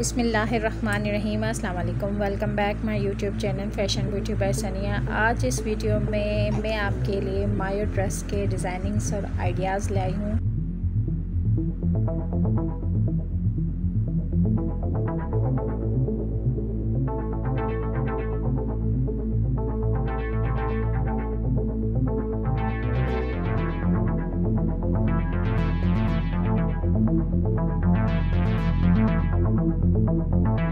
बिसमीम अल्लाम welcome back my YouTube channel fashion beauty by Sania. आज इस वीडियो में मैं आपके लिए मायो ड्रेस के डिज़ाइनिंग्स और आइडियाज़ लाई हूँ। Müzik